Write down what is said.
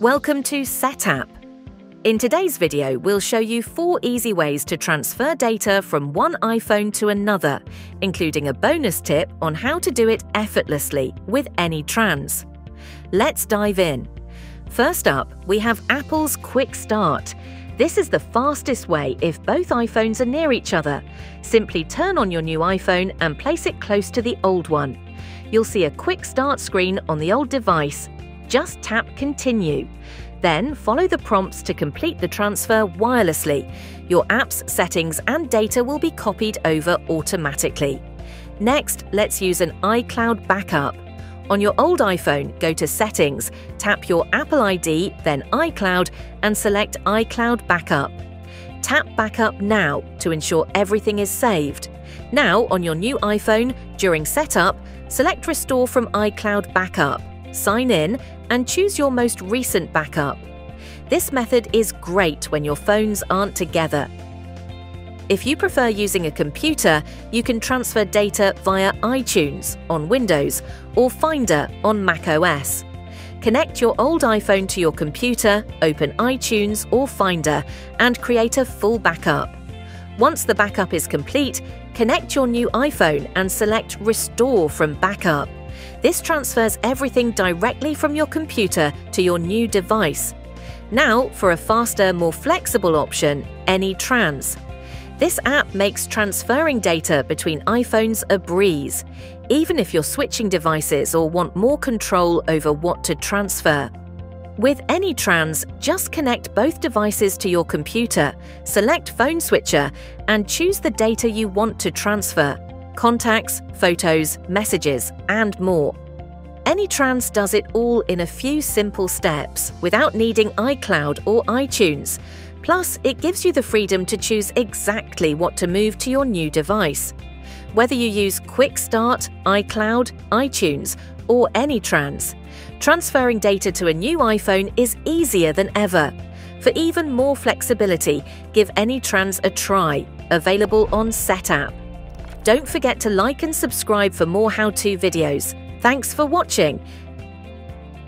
Welcome to SetApp. In today's video, we'll show you four easy ways to transfer data from one iPhone to another, including a bonus tip on how to do it effortlessly with AnyTrans. Let's dive in. First up, we have Apple's Quick Start. This is the fastest way if both iPhones are near each other. Simply turn on your new iPhone and place it close to the old one. You'll see a quick start screen on the old device just tap Continue. Then follow the prompts to complete the transfer wirelessly. Your app's settings and data will be copied over automatically. Next, let's use an iCloud backup. On your old iPhone, go to Settings, tap your Apple ID, then iCloud, and select iCloud Backup. Tap Backup now to ensure everything is saved. Now, on your new iPhone, during setup, select Restore from iCloud Backup sign in, and choose your most recent backup. This method is great when your phones aren't together. If you prefer using a computer, you can transfer data via iTunes on Windows or Finder on macOS. Connect your old iPhone to your computer, open iTunes or Finder, and create a full backup. Once the backup is complete, connect your new iPhone and select Restore from Backup. This transfers everything directly from your computer to your new device. Now, for a faster, more flexible option, AnyTrans. This app makes transferring data between iPhones a breeze, even if you're switching devices or want more control over what to transfer. With AnyTrans, just connect both devices to your computer, select Phone Switcher, and choose the data you want to transfer contacts, photos, messages, and more. AnyTrans does it all in a few simple steps without needing iCloud or iTunes. Plus, it gives you the freedom to choose exactly what to move to your new device. Whether you use Quick Start, iCloud, iTunes, or AnyTrans, transferring data to a new iPhone is easier than ever. For even more flexibility, give AnyTrans a try, available on SetApp. Don't forget to like and subscribe for more how-to videos. Thanks for watching